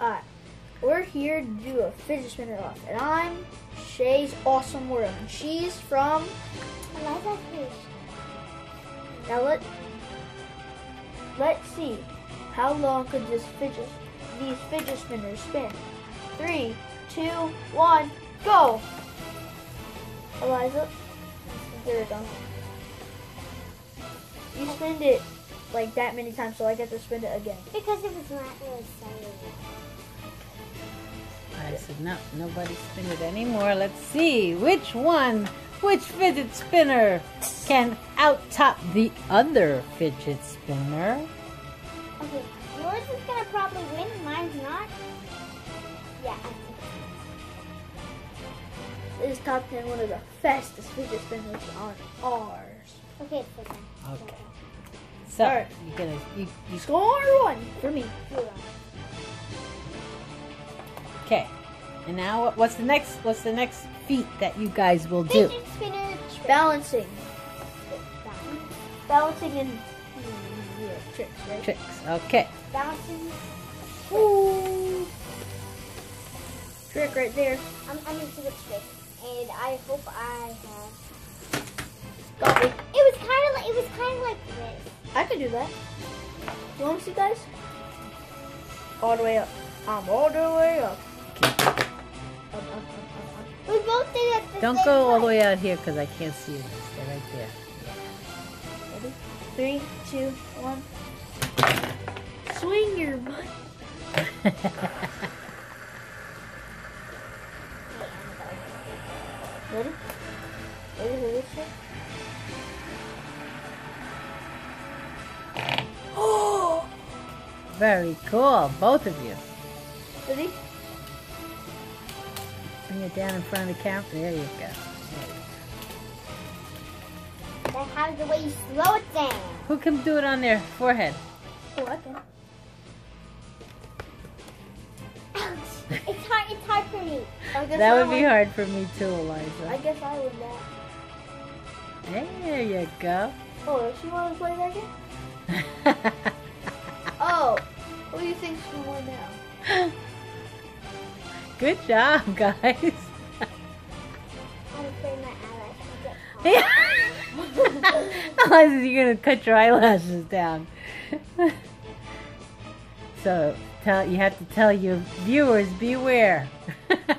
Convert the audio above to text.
Alright, we're here to do a fidget spinner off, and I'm Shea's Awesome World, and she's from. Aliza Fish. Now let let's see how long could this fidget these fidget spinners spin. Three, two, one, go! Aliza, there it go. You spinned it like that many times, so I get to spin it again. Because it was not really silent. I said, no, nobody spin it anymore. Let's see which one, which fidget spinner can out top the other fidget spinner. Okay, yours is gonna probably win, mine's not. Yeah, I. This top 10 one of the fastest fidget spinners on ours. Okay, it's okay. Okay. So Alright. you're gonna you, you Score one for me. Okay. And now what, what's the next? What's the next feat that you guys will do? Fidget spinner trick. Balancing. Balancing and yeah, tricks, right? Tricks. Okay. Balancing. Ooh. Trick right there. I'm, I'm into the trick. And I hope I have. Got. It I could do that. You want to see, guys? All the way up. I'm all the way up. Up, up, up, up, up, We both did it at Don't same go all the way out here because I can't see you. Stay right there. Ready? Three, two, one. Swing your butt. Ready? Ready for this shit? Very cool, both of you. Ready? Bring it down in front of the camera. There you go. There you go. That's how the way you slow it down. Who can do it on their forehead? Oh, I can. Ouch. It's hard, it's hard for me. That would be hard for me too, Aliza. I guess I would not. There you go. Oh, does she want to play that game? Good job, guys. I'm my eyelashes get caught. Aliza, you're gonna cut your eyelashes down. so tell you have to tell your viewers beware.